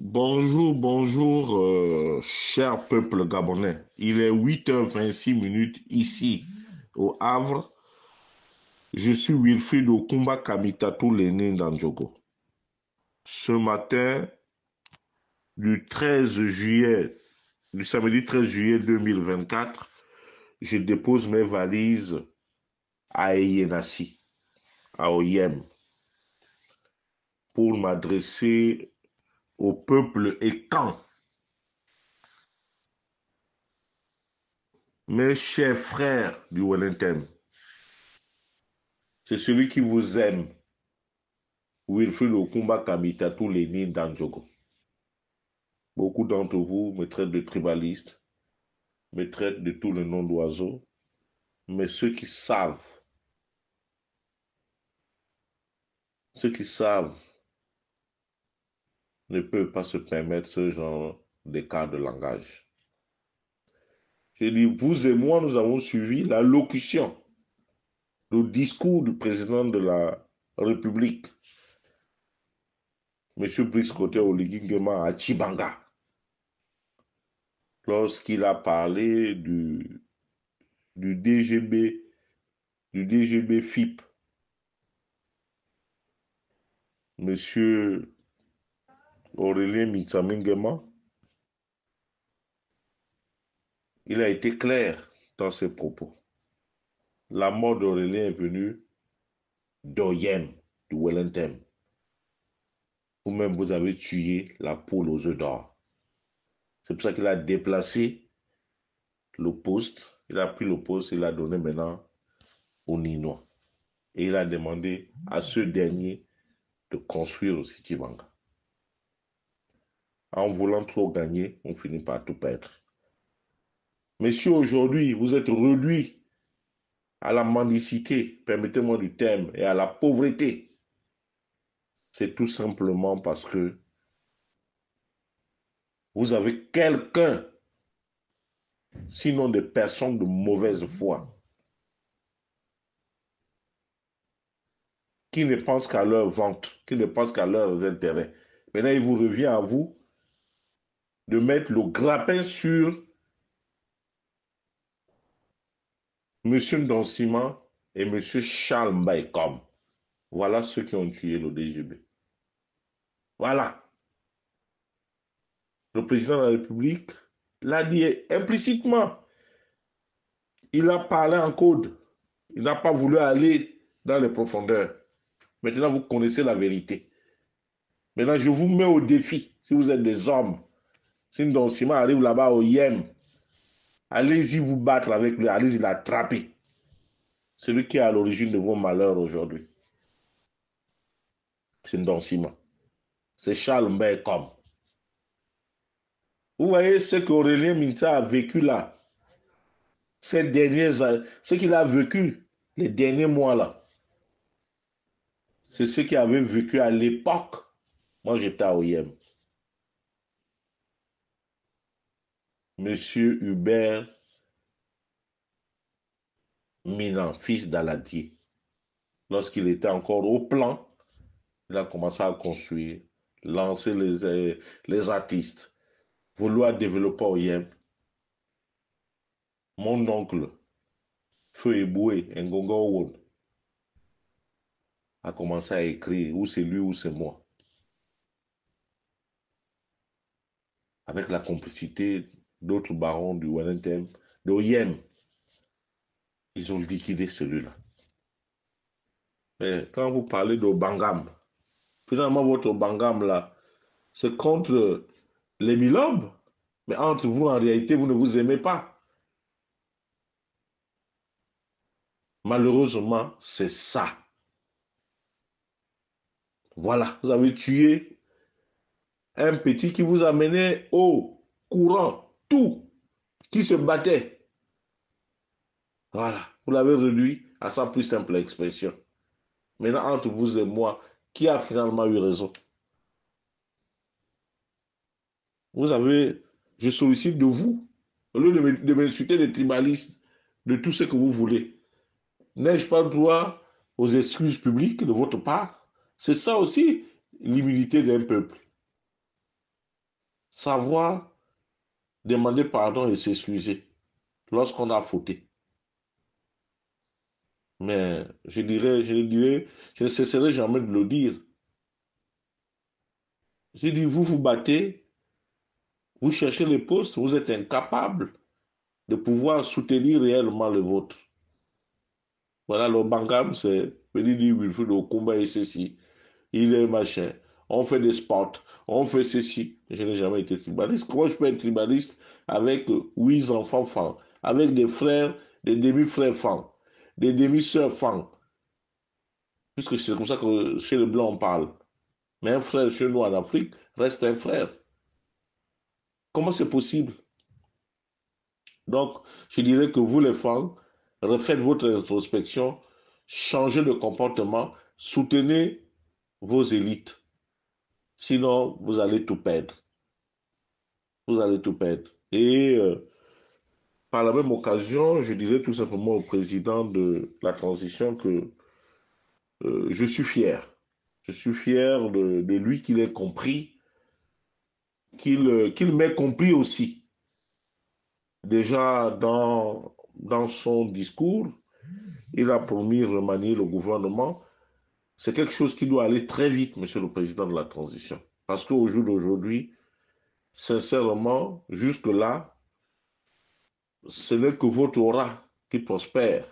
Bonjour, bonjour, euh, cher peuple gabonais. Il est 8h26 minutes ici au Havre. Je suis Wilfried Okumba Kamitatou l'aîné d'Andjogo. Ce matin, du 13 juillet, du samedi 13 juillet 2024, je dépose mes valises à Eyenasi, à Oyem, pour m'adresser au peuple étant. Mes chers frères du Wellington, c'est celui qui vous aime. Wilfried Okumba Kamita, tous les nids d'Andjogo. Beaucoup d'entre vous me traitent de tribaliste, me traitent de tous les noms d'oiseaux, mais ceux qui savent, ceux qui savent ne peut pas se permettre ce genre d'écart de langage. Je dis, vous et moi, nous avons suivi la locution, le discours du président de la République, M. Brice Côté Oligingema à Chibanga, lorsqu'il a parlé du, du DGB, du DGB FIP. Monsieur Aurélien Mitsamingema, il a été clair dans ses propos. La mort d'Aurélien est venue d'Oyem, de Wellington. Vous-même, vous avez tué la poule aux œufs d'or. C'est pour ça qu'il a déplacé le poste. Il a pris le poste, il l'a donné maintenant au Ninois. Et il a demandé à ce dernier de construire au Citibanga. En voulant trop gagner, on finit par tout perdre. Messieurs, aujourd'hui, vous êtes réduits à la mendicité, permettez-moi du terme, et à la pauvreté. C'est tout simplement parce que vous avez quelqu'un, sinon des personnes de mauvaise foi, qui ne pensent qu'à leur vente, qui ne pensent qu'à leurs intérêts. Maintenant, il vous revient à vous de mettre le grappin sur M. Ndonsima et M. Charles Mbaïkom. Voilà ceux qui ont tué le DGB. Voilà. Le président de la République l'a dit implicitement. Il a parlé en code. Il n'a pas voulu aller dans les profondeurs. Maintenant, vous connaissez la vérité. Maintenant, je vous mets au défi, si vous êtes des hommes, si Ndonsima arrive là-bas au Yem, allez-y vous battre avec lui, allez-y l'attraper. Celui qui est à l'origine de vos malheurs aujourd'hui. C'est Ndonsima. C'est Charles Mbekom. Vous voyez ce qu'Aurélien Minta a vécu là. Ces derniers, ce qu'il a vécu les derniers mois là. C'est ce qu'il avait vécu à l'époque. Moi, j'étais à OIM. Monsieur Hubert Minan, fils d'Aladier, lorsqu'il était encore au plan, il a commencé à construire, lancer les, les artistes, vouloir développer OIM. Mon oncle, Feu Eboué, Ngonga Owon, a commencé à écrire, ou c'est lui ou c'est moi. Avec la complicité d'autres barons du Wellington, d'Oyem. Ils ont liquidé celui-là. Mais quand vous parlez d'Obangam, finalement, votre Obangam là, c'est contre les Bilobes. Mais entre vous, en réalité, vous ne vous aimez pas. Malheureusement, c'est ça. Voilà, vous avez tué un petit qui vous a mené au courant tout qui se battait. Voilà, vous l'avez réduit à sa plus simple expression. Maintenant, entre vous et moi, qui a finalement eu raison? Vous avez, je sollicite de vous, au lieu de m'insulter des tribalistes, de tout ce que vous voulez. N'ai-je pas droit aux excuses publiques de votre part? C'est ça aussi l'immunité d'un peuple. savoir demander pardon et s'excuser lorsqu'on a fauté. Mais je dirais, je dirais, je ne cesserai jamais de le dire. Je dis, vous vous battez, vous cherchez les postes, vous êtes incapable de pouvoir soutenir réellement le vôtre. Voilà, le Bangam, c'est venir dire faut le combat et ceci. Il est machin. On fait des sports. On fait ceci. Je n'ai jamais été tribaliste. Comment je peux être tribaliste avec huit enfants femmes, avec des frères, des demi-frères femmes, des demi-sœurs femmes Puisque c'est comme ça que chez les Blancs on parle. Mais un frère chez nous en Afrique reste un frère. Comment c'est possible? Donc, je dirais que vous les femmes, refaites votre introspection, changez de comportement, soutenez vos élites. Sinon, vous allez tout perdre. Vous allez tout perdre. Et euh, par la même occasion, je dirais tout simplement au président de la transition que euh, je suis fier. Je suis fier de, lui qu'il ait compris, qu'il euh, qu'il m'ait compris aussi. Déjà dans, dans son discours, il a promis remanier le gouvernement. C'est quelque chose qui doit aller très vite, Monsieur le Président de la transition. Parce qu'au jour d'aujourd'hui, sincèrement, jusque-là, ce n'est que votre aura qui prospère.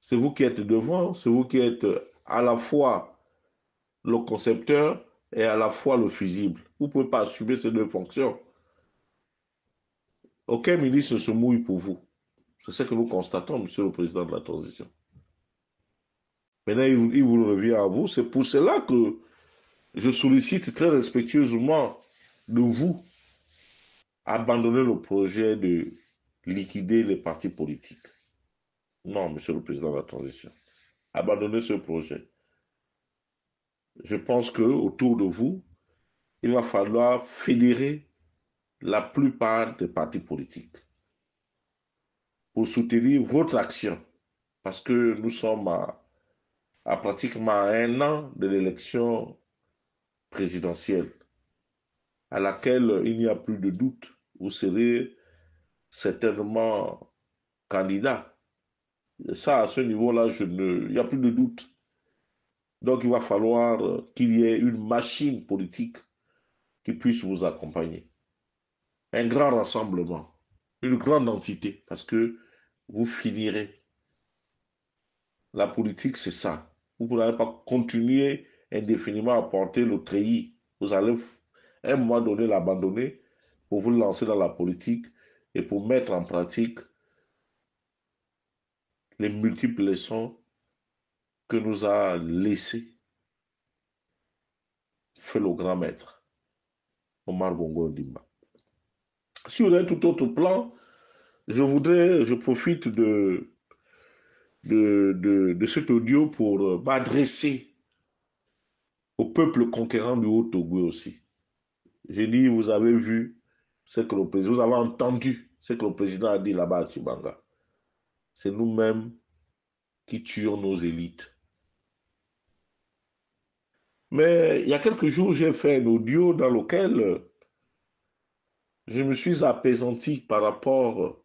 C'est vous qui êtes devant, c'est vous qui êtes à la fois le concepteur et à la fois le fusible. Vous ne pouvez pas assumer ces deux fonctions. Aucun ministre ne se mouille pour vous. C'est ce que nous constatons, Monsieur le Président de la Transition. Maintenant, il vous revient à vous. C'est pour cela que je sollicite très respectueusement de vous abandonner le projet de liquider les partis politiques. Non, Monsieur le Président de la Transition. Abandonnez ce projet. Je pense que autour de vous, il va falloir fédérer la plupart des partis politiques pour soutenir votre action. Parce que nous sommes à, à pratiquement un an de l'élection présidentielle à laquelle il n'y a plus de doute. Vous serez certainement candidat. ça, à ce niveau-là, je il n'y a plus de doute. Donc, il va falloir qu'il y ait une machine politique qui puisse vous accompagner. Un grand rassemblement, une grande entité, parce que vous finirez. La politique, c'est ça. Vous n'allez pas continuer indéfiniment à porter le treillis. Vous allez à un moment donné l'abandonner pour vous lancer dans la politique et pour mettre en pratique les multiples leçons que nous a laissées fait le grand maître, Omar Bongo Ndimba. Si on a tout autre plan, je voudrais, je profite de, de, de, de cet audio pour m'adresser au peuple conquérant du Haut-Togo aussi. J'ai dit, vous avez vu ce que le président, vous avez entendu ce que le président a dit là-bas à Tibanga. C'est nous-mêmes qui tuons nos élites. Mais il y a quelques jours, j'ai fait un audio dans lequel je me suis apaisanti par rapport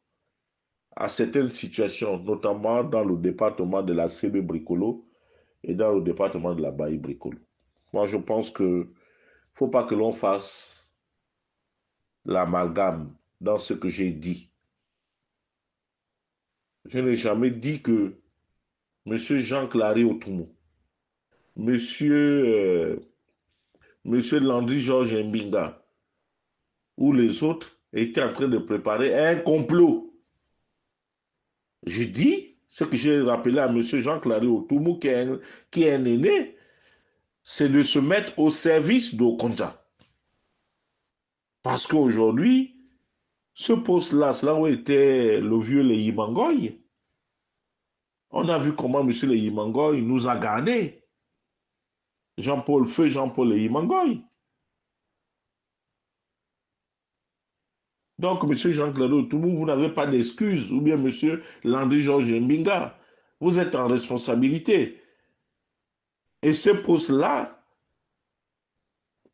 à certaines situations, notamment dans le département de la CB Bricolo et dans le département de la Baï Bricolo. Moi, je pense que faut pas que l'on fasse l'amalgame dans ce que j'ai dit. Je n'ai jamais dit que M. Jean Clary Otoumou, M. Euh, Monsieur Landry Georges Mbinga ou les autres étaient en train de préparer un complot. Je dis ce que j'ai rappelé à M. Jean Clary Otoumou, qui est un aîné, c'est de se mettre au service d'Okonja. Parce qu'aujourd'hui, ce poste-là, là où était le vieux Leyimangoy, on a vu comment M. Leyimangoy nous a gardés. Jean-Paul Feu, Jean-Paul Leyimangoy. Donc, M. Jean-Claude Toumou, vous n'avez pas d'excuses, ou bien M. Landry Georges Mbinga. Vous êtes en responsabilité. Et ce poste-là,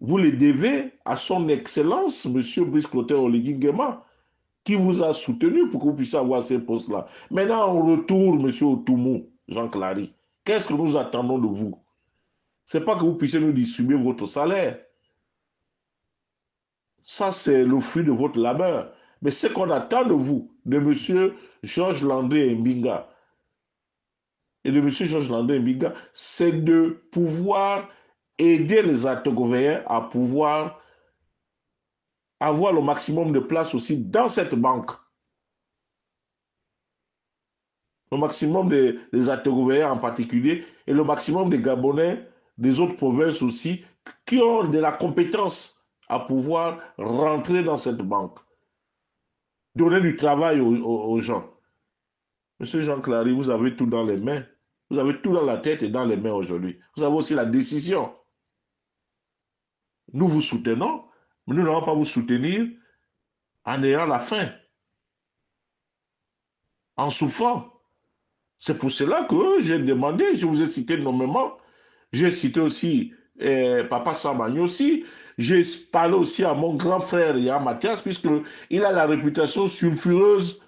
vous les devez à son excellence, M. Brice Clotaire Oligingema, qui vous a soutenu pour que vous puissiez avoir ces postes-là. Maintenant, on retourne, M. Otoumou, Jean Clary. Qu'est-ce que nous attendons de vous? Ce n'est pas que vous puissiez nous distribuer votre salaire. Ça, c'est le fruit de votre labeur. Mais ce qu'on attend de vous, de M. Georges Landé Mbinga, et de M. Georges Landé Mbinga, c'est de pouvoir aider les Atogovéens à pouvoir avoir le maximum de place aussi dans cette banque. Le maximum des, des en particulier et le maximum des Gabonais des autres provinces aussi qui ont de la compétence à pouvoir rentrer dans cette banque. Donner du travail aux, gens. Monsieur Jean Clary, vous avez tout dans les mains. Vous avez tout dans la tête et dans les mains aujourd'hui. Vous avez aussi la décision. Nous vous soutenons, mais nous n'allons pas vous soutenir en ayant la faim, en souffrant. C'est pour cela que j'ai demandé, je vous ai cité nommément, j'ai cité aussi eh, Papa Samani aussi, j'ai parlé aussi à mon grand frère Yann Mathias, puisqu'il a la réputation sulfureuse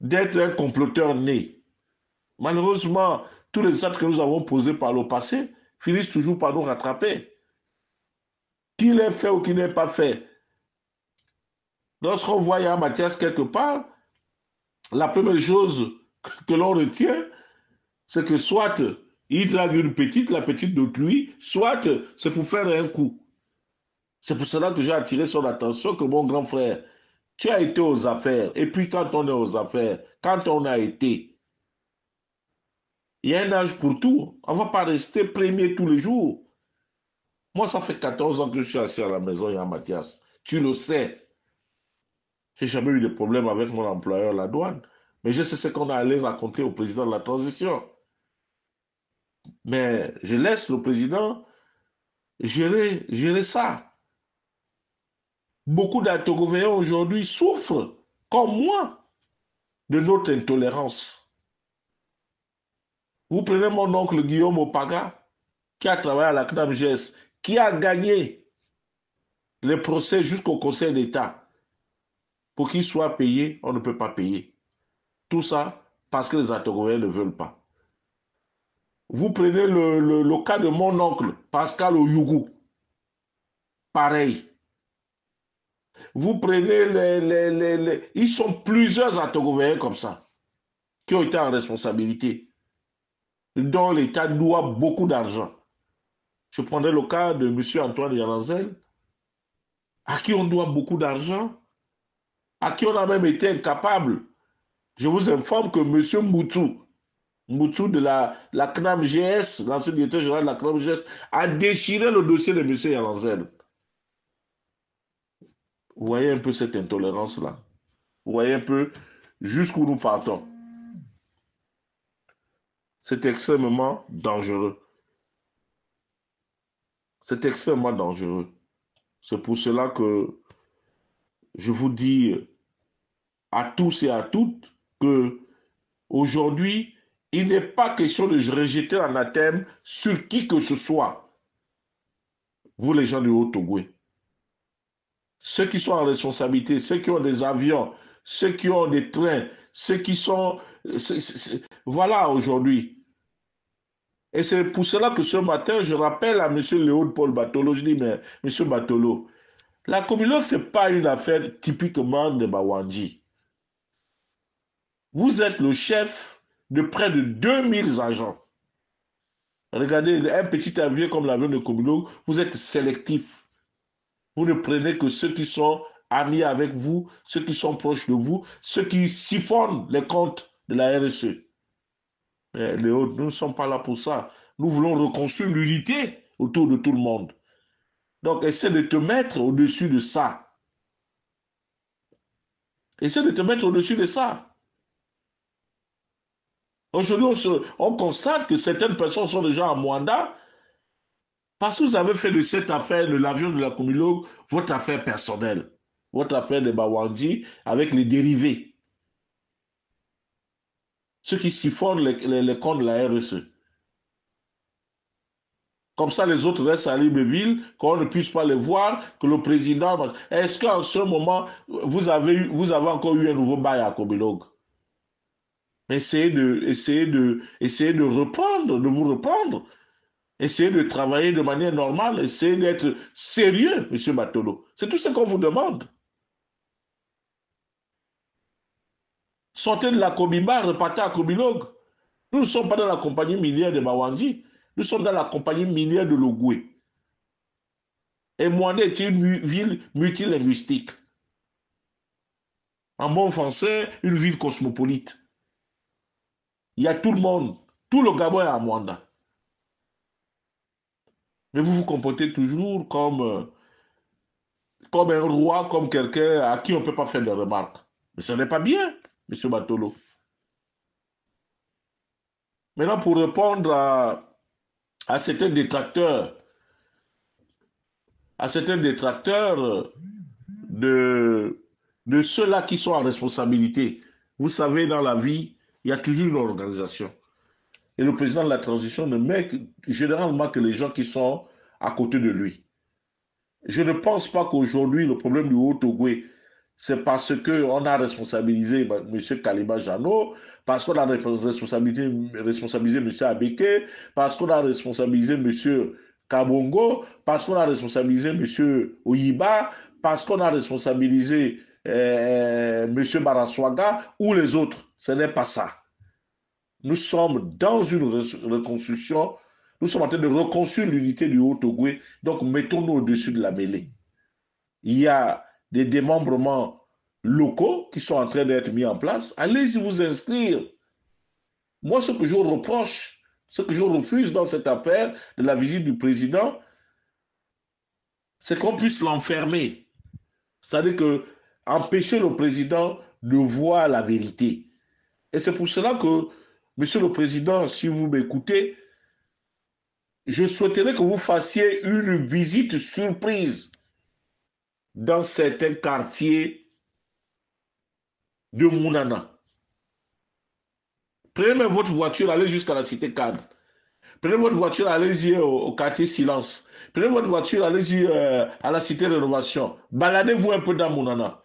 d'être un comploteur né. Malheureusement, tous les actes que nous avons posés par le passé finissent toujours par nous rattraper qu'il ait fait ou qu'il n'ait pas fait. Lorsqu'on voit Yann Mathias quelque part, la première chose que l'on retient, c'est que soit il drague une petite, la petite d'autrui, soit c'est pour faire un coup. C'est pour cela que j'ai attiré son attention que mon grand frère, tu as été aux affaires. Et puis quand on est aux affaires, quand on a été, il y a un âge pour tout. On ne va pas rester premier tous les jours. Moi, ça fait 14 ans que je suis assis à la maison, Yann Mathias. Tu le sais. J'ai jamais eu de problème avec mon employeur, la douane. Mais je sais ce qu'on a allé raconter au président de la transition. Mais je laisse le président gérer, gérer ça. Beaucoup d'Atogovéens aujourd'hui souffrent, comme moi, de notre intolérance. Vous prenez mon oncle Guillaume Opaga, qui a travaillé à la CNAMGS, qui a gagné les procès jusqu'au Conseil d'État. Pour qu'il soit payé, on ne peut pas payer. Tout ça parce que les Atogovéens ne veulent pas. Vous prenez le, cas de mon oncle, Pascal Oyougou. Pareil. Vous prenez les, les, les, Ils sont plusieurs Atogovéens comme ça, qui ont été en responsabilité, dont l'État doit beaucoup d'argent. Je prendrai le cas de M. Antoine Yananzel, à qui on doit beaucoup d'argent, à qui on a même été incapable. Je vous informe que M. Moutou, Moutou de la, la CNAM GS, l'ancien directeur général de la CNAM GS, a déchiré le dossier de M. Yananzel. Vous voyez un peu cette intolérance-là. Vous voyez un peu jusqu'où nous partons. C'est extrêmement dangereux. C'est extrêmement dangereux. C'est pour cela que je vous dis à tous et à toutes que aujourd'hui, il n'est pas question de rejeter l'anathème sur qui que ce soit. Vous, les gens du Haut-Togo, ceux qui sont en responsabilité, ceux qui ont des avions, ceux qui ont des trains, ceux qui sont... voilà aujourd'hui. Et c'est pour cela que ce matin, je rappelle à M. Léo Paul Batolo, je dis, mais M. Batolo, la communauté, ce n'est pas une affaire typiquement de Bawandji. Vous êtes le chef de près de 2000 agents. Regardez, un petit avion comme l'avion de Communauté, vous êtes sélectif. Vous ne prenez que ceux qui sont amis avec vous, ceux qui sont proches de vous, ceux qui siphonnent les comptes de la RSE. Mais nous ne sommes pas là pour ça. Nous voulons reconstruire l'unité autour de tout le monde. Donc, essaie de te mettre au-dessus de ça. Essaie de te mettre au-dessus de ça. Aujourd'hui, on, constate que certaines personnes sont déjà à Mwanda parce que vous avez fait de cette affaire de l'avion de la Comilog votre affaire personnelle, votre affaire de Bawandi avec les dérivés. Ceux qui siphonnent les, comptes de la RSE. Comme ça, les autres restent à Libreville, qu'on ne puisse pas les voir, que le président... Est-ce qu'en ce moment, vous avez, vous avez encore eu un nouveau bail à Kobilog Essayez de, essayez, de, essayez de reprendre, de vous reprendre. Essayez de travailler de manière normale. Essayez d'être sérieux, M. Matolo. C'est tout ce qu'on vous demande. Sortez de la Kobiba, repartez à Kobilog. Nous ne sommes pas dans la compagnie minière de Mawandi. Nous sommes dans la compagnie minière de Logoué. Et Moindé est une ville multilinguistique. En bon français, une ville cosmopolite. Il y a tout le monde. Tout le Gabon est à Mwanda. Mais vous vous comportez toujours comme, euh, comme un roi, comme quelqu'un à qui on ne peut pas faire de remarques. Mais ce n'est pas bien, M. Batolo. Maintenant, pour répondre à, certains détracteurs, à certains détracteurs de, de ceux-là qui sont en responsabilité. Vous savez, dans la vie, il y a toujours une organisation. Et le président de la transition ne met généralement que les gens qui sont à côté de lui. Je ne pense pas qu'aujourd'hui, le problème du Haut-Togoué, c'est parce qu'on a responsabilisé M. Kalima Jano, parce qu'on a responsabilisé, M. Abeke, parce qu'on a responsabilisé M. Kabongo, parce qu'on a responsabilisé M. Oyiba, parce qu'on a responsabilisé euh, M. Baraswaga ou les autres. Ce n'est pas ça. Nous sommes dans une reconstruction, nous sommes en train de reconstruire l'unité du Haut-Togoué, donc mettons-nous au-dessus de la mêlée. Il y a des démembrements locaux qui sont en train d'être mis en place. Allez-y vous inscrire. Moi, ce que je reproche, ce que je refuse dans cette affaire de la visite du président, c'est qu'on puisse l'enfermer. C'est-à-dire que empêcher le président de voir la vérité. Et c'est pour cela que, Monsieur le Président, si vous m'écoutez, je souhaiterais que vous fassiez une visite surprise dans certains quartiers de Mounana. Prenez votre voiture, allez jusqu'à la cité cadre. Prenez votre voiture, allez-y au, quartier Silence. Prenez votre voiture, allez-y euh, à la cité Rénovation. Baladez-vous un peu dans Mounana.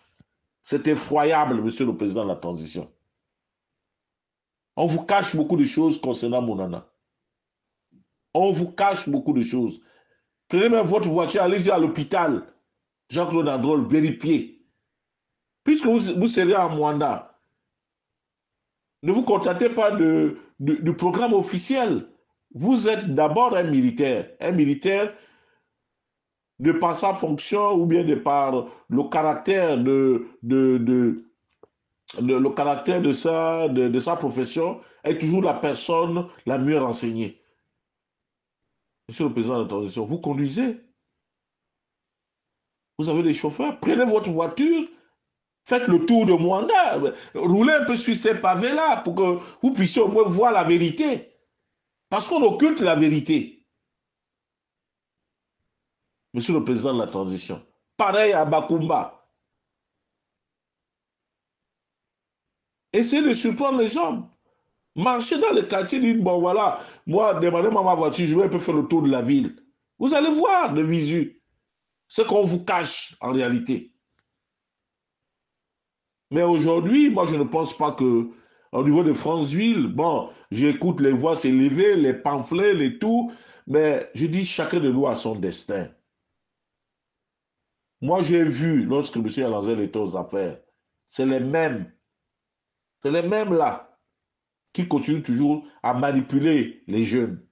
C'est effroyable, monsieur le président de la transition. On vous cache beaucoup de choses concernant Mounana. On vous cache beaucoup de choses. Prenez même votre voiture, allez-y à l'hôpital. Jean-Claude Androl, vérifiez. Puisque vous, vous, serez à Mwanda, ne vous contentez pas de, du programme officiel. Vous êtes d'abord un militaire. Un militaire de par sa fonction ou bien de par le caractère de, de, de le, caractère de sa, de, sa profession est toujours la personne la mieux renseignée. Monsieur le président de la transition, vous conduisez. Vous avez des chauffeurs. Prenez votre voiture. Faites le tour de Mwanda. Roulez un peu sur ces pavés-là pour que vous puissiez au moins voir la vérité. Parce qu'on occulte la vérité. Monsieur le président de la transition. Pareil à Bakumba. Essayez de surprendre les gens. Marchez dans le quartier, dites, bon voilà, moi, demandez-moi ma voiture, je vais un peu faire le tour de la ville. Vous allez voir de visu ce qu'on vous cache en réalité. Mais aujourd'hui, moi, je ne pense pas que, au niveau de Franceville, bon, j'écoute les voix s'élever, les pamphlets, les tout, mais je dis chacun de nous a son destin. Moi, j'ai vu, lorsque M. Alanzel était aux affaires, c'est les mêmes c'est les mêmes là qui continuent toujours à manipuler les jeunes.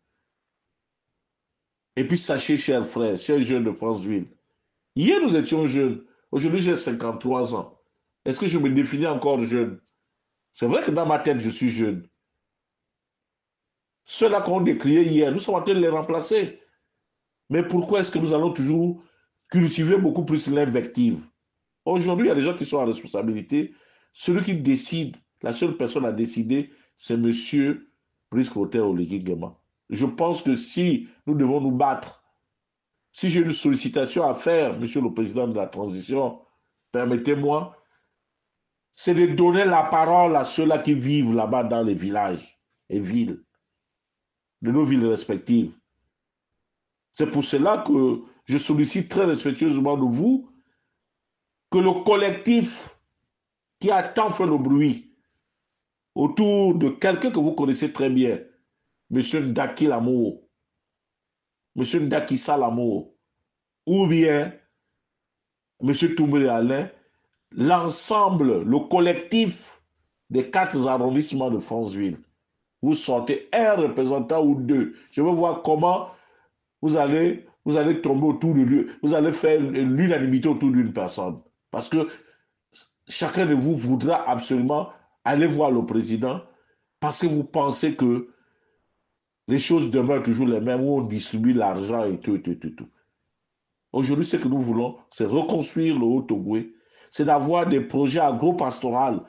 Et puis sachez, chers frères, chers jeunes de Franceville, hier nous étions jeunes, aujourd'hui j'ai 53 ans. Est-ce que je me définis encore jeune? C'est vrai que dans ma tête, je suis jeune. Ceux-là qu'on décriait hier, nous sommes en train de les remplacer. Mais pourquoi est-ce que nous allons toujours cultiver beaucoup plus l'invective? Aujourd'hui, il y a des gens qui sont en responsabilité. Celui qui décide la seule personne à décider, c'est M. Brice Oligui Je pense que si nous devons nous battre, si j'ai une sollicitation à faire, Monsieur le Président de la Transition, permettez-moi, c'est de donner la parole à ceux-là qui vivent là-bas dans les villages et villes, de nos villes respectives. C'est pour cela que je sollicite très respectueusement de vous que le collectif qui a tant fait le bruit autour de quelqu'un que vous connaissez très bien, M. Ndaki Lamour, M. Ndaki Salamour, ou bien M. Toumbé Alain, l'ensemble, le collectif des quatre arrondissements de Franceville, vous sortez un représentant ou deux. Je veux voir comment vous allez, vous allez tomber autour de lui, vous allez faire l'unanimité autour d'une personne. Parce que chacun de vous voudra absolument aller voir le président parce que vous pensez que les choses demeurent toujours les mêmes, où on distribue l'argent et tout, tout, tout, tout. Aujourd'hui, ce que nous voulons, c'est reconstruire le Haut-Togoué, c'est d'avoir des projets agro-pastoraux,